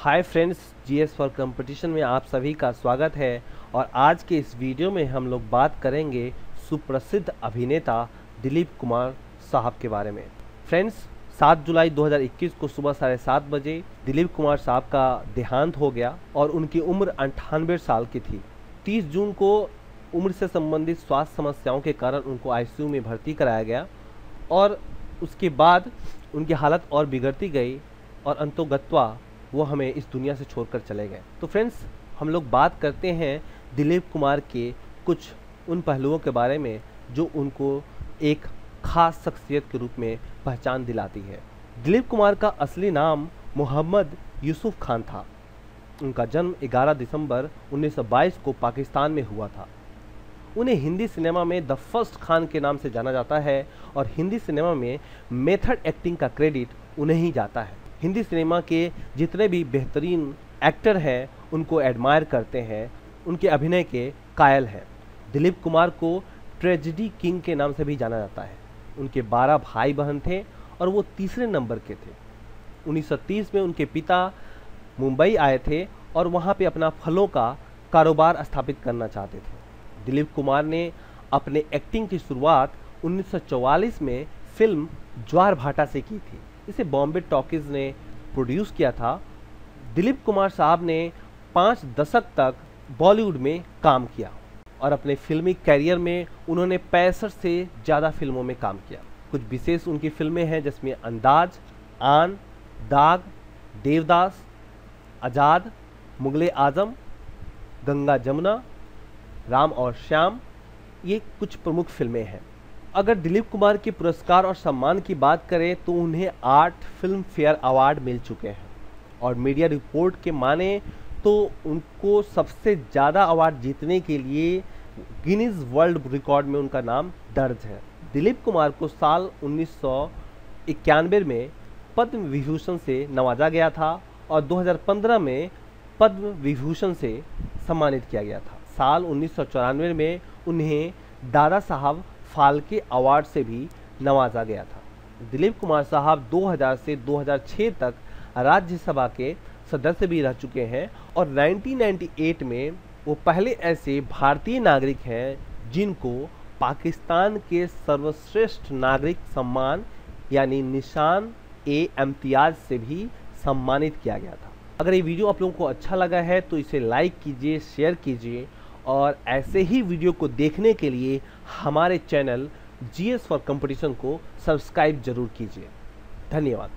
Hi friends, GS for competition में आप सभी का स्वागत है और आज के इस वीडियो में हम लोग बात करेंगे सुप्रसिद्ध अभिनेता दिलीप कुमार साहब के बारे में। फ्रेंड्स 7 जुलाई 2021 को सुबह साढ़े सात बजे दिलीप कुमार साहब का देहांत हो गया और उनकी उम्र अंठानवे साल की थी। 30 जून को उम्र से संबंधित स्वास्थ्य समस्याओं के कारण उनको आईसीयू में भर्ती कराया गया और उसके बाद उनकी हालत और बिगड़ती गई और अंतोगत्वा वो हमें इस दुनिया से छोड़कर चले गए। तो फ्रेंड्स हम लोग बात करते हैं दिलीप कुमार के कुछ उन पहलुओं के बारे में, जो उनको एक खास शख्सियत के रूप में पहचान दिलाती है। दिलीप कुमार का असली नाम मोहम्मद यूसुफ खान था। उनका जन्म 11 दिसंबर 1922 को पाकिस्तान में हुआ था। उन्हें हिंदी सिनेमा में द फ़र्स्ट खान के नाम से जाना जाता है और हिंदी सिनेमा में मेथड एक्टिंग का क्रेडिट उन्हें ही जाता है। हिंदी सिनेमा के जितने भी बेहतरीन एक्टर हैं, उनको एडमायर करते हैं, उनके अभिनय के कायल हैं। दिलीप कुमार को ट्रेजिडी किंग के नाम से भी जाना जाता है। उनके 12 भाई बहन थे और वो तीसरे नंबर के थे। 1930 में उनके पिता मुंबई आए थे और वहाँ पे अपना फलों का कारोबार स्थापित करना चाहते थे। दिलीप कुमार ने अपने एक्टिंग की शुरुआत 1944 में फ़िल्म ज्वार भाटा से की थी। इसे बॉम्बे टॉकीज ने प्रोड्यूस किया था। दिलीप कुमार साहब ने पाँच दशक तक बॉलीवुड में काम किया और अपने फिल्मी कैरियर में उन्होंने पैंसठ से ज़्यादा फ़िल्मों में काम किया। कुछ विशेष उनकी फ़िल्में हैं, जिसमें अंदाज, आन, दाग, देवदास, आज़ाद, मुगले आज़म, गंगा जमुना, राम और श्याम, ये कुछ प्रमुख फ़िल्में हैं। अगर दिलीप कुमार के पुरस्कार और सम्मान की बात करें तो उन्हें आठ फ़िल्म फेयर अवार्ड मिल चुके हैं। और मीडिया रिपोर्ट के माने तो उनको सबसे ज़्यादा अवार्ड जीतने के लिए गिनीज वर्ल्ड रिकॉर्ड में उनका नाम दर्ज है। दिलीप कुमार को साल उन्नीस सौ इक्यानवे में पद्म विभूषण से नवाजा गया था और 2015 में पद्म विभूषण से सम्मानित किया गया था। साल उन्नीस सौ चौरानवे में उन्हें दादा साहब फाल्के अवार्ड से भी नवाजा गया था। दिलीप कुमार साहब 2000 से 2006 तक राज्यसभा के सदस्य भी रह चुके हैं और 1998 में वो पहले ऐसे भारतीय नागरिक हैं जिनको पाकिस्तान के सर्वश्रेष्ठ नागरिक सम्मान यानी निशान ए इम्तियाज़ से भी सम्मानित किया गया था। अगर ये वीडियो आप लोगों को अच्छा लगा है तो इसे लाइक कीजिए, शेयर कीजिए और ऐसे ही वीडियो को देखने के लिए हमारे channel G S for competition को सब्सक्राइब ज़रूर कीजिए। धन्यवाद।